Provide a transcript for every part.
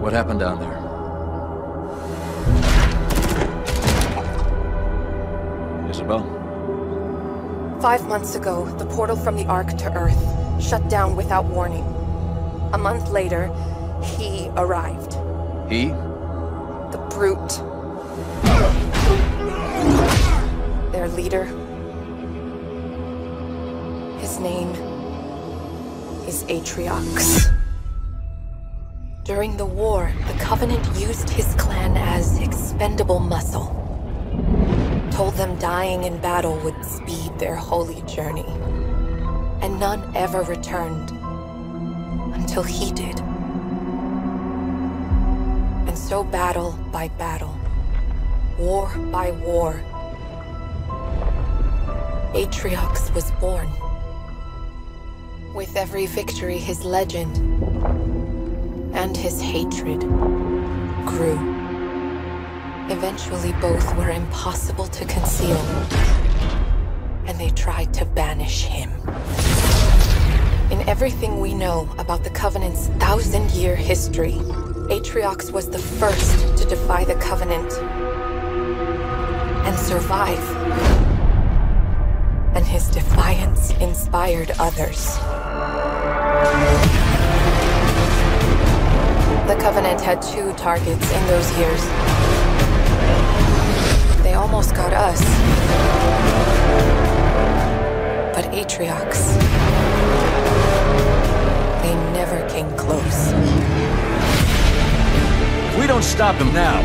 What happened down there? Isabel? Five months ago, the portal from the Ark to Earth shut down without warning. A month later, he arrived. He? The Brute. Their leader. His name is Atriox. During the war, the Covenant used his clan as expendable muscle. Told them dying in battle would speed their holy journey. And none ever returned. Until he did. And so battle by battle, war by war, Atriox was born. With every victory, his legend and his hatred grew. Eventually, both were impossible to conceal, and they tried to banish him. In everything we know about the Covenant's thousand-year history, Atriox was the first to defy the Covenant and survive. His defiance inspired others. The Covenant had two targets in those years. They almost got us. But Atriox... They never came close. If we don't stop him now,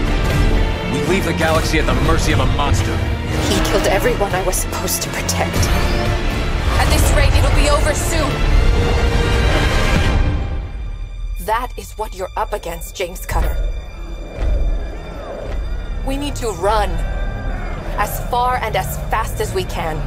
we leave the galaxy at the mercy of a monster. He killed everyone I was supposed to protect. At this rate, it'll be over soon. That is what you're up against, James Cutter. We need to run. As far and as fast as we can.